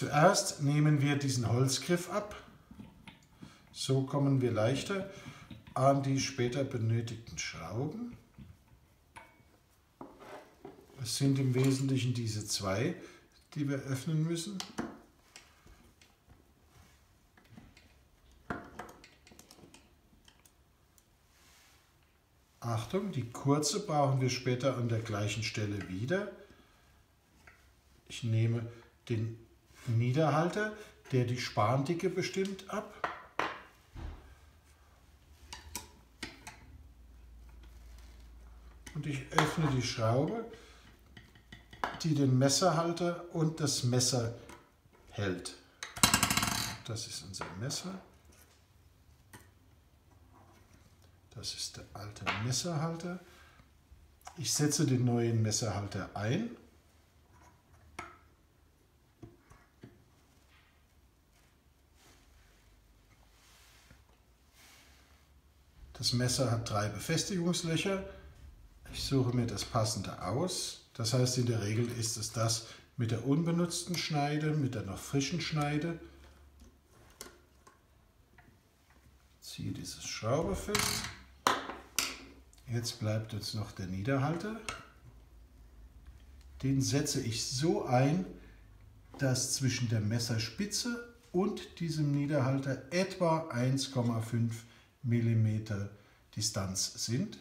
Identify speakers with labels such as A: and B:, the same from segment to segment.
A: Zuerst nehmen wir diesen Holzgriff ab. So kommen wir leichter an die später benötigten Schrauben. Es sind im Wesentlichen diese zwei, die wir öffnen müssen. Achtung, die kurze brauchen wir später an der gleichen Stelle wieder. Ich nehme den Niederhalter, der die Spandicke bestimmt, ab. Und ich öffne die Schraube, die den Messerhalter und das Messer hält. Das ist unser Messer. Das ist der alte Messerhalter. Ich setze den neuen Messerhalter ein. Das Messer hat drei Befestigungslöcher. Ich suche mir das passende aus. Das heißt, in der Regel ist es das mit der unbenutzten Schneide, mit der noch frischen Schneide. Ziehe dieses Schraube fest. Jetzt bleibt uns noch der Niederhalter. Den setze ich so ein, dass zwischen der Messerspitze und diesem Niederhalter etwa 1,5 mm Distanz sind.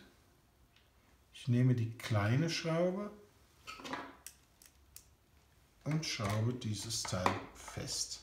A: Ich nehme die kleine Schraube und schraube dieses Teil fest.